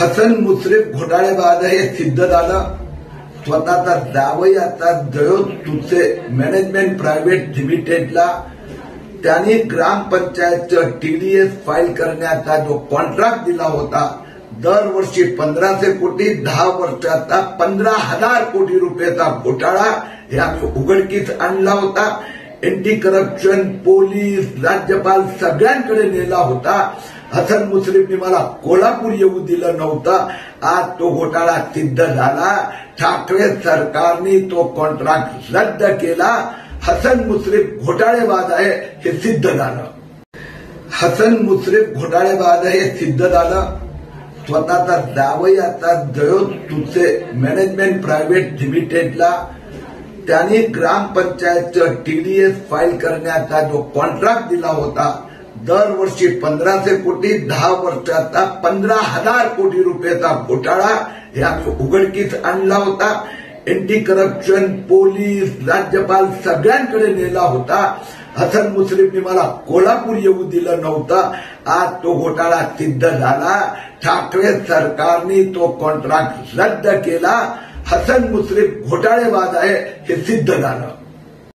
हसन मुश्रीफ घोटाळेबाज हे सिद्ध झालं स्वतःचा दावही आता जयोत तुसे मॅनेजमेंट प्रायव्हेट लिमिटेडला त्यांनी ग्रामपंचायतचं टीडीएस फाईल करण्याचा जो कॉन्ट्रॅक्ट दिला होता दरवर्षी पंधराशे कोटी दहा वर्षाचा पंधरा हजार कोटी रुपयाचा घोटाळा हे आम्ही उघडकीस आणला होता. अँटी करप्शन पोलीस राज्यपाल सगळ्यांकडे नेला होता. हसन मुश्रीफने मला कोल्हापूर येऊ दिलं नव्हतं. आज तो घोटाळा सिद्ध झाला. ठाकरे सरकारने तो कॉन्ट्रॅक्ट रद्द केला. हसन मुश्रीफ घोटाळेबाज आहे हे सिद्ध झालं. हसन मुश्रीफ घोटाळेबाज हे सिद्ध झालं. स्वतःचा जावई आता जयोत तुसे मॅनेजमेंट प्रायव्हेट लिमिटेडला त्यांनी ग्रामपंचायतचं टीडीएस फाईल करण्याचा जो कॉन्ट्रॅक्ट दिला होता दरवर्षी पंधराशे कोटी दहा वर्षाचा पंधरा हजार कोटी रुपयाचा घोटाळा हे आम्ही उघडकीस आणला होता. एंटी करप्शन पोलीस राज्यपाल सगळ्यांकडे नेला होता. हसन मुश्रीफने मला कोल्हापूर येऊ दिलं नव्हतं. आज तो घोटाळा सिद्ध झाला. ठाकरे सरकारने तो कॉन्ट्रॅक्ट रद्द केला. हसन मुश्रीफ घोटाळेबाज आहे हे सिद्ध झालं.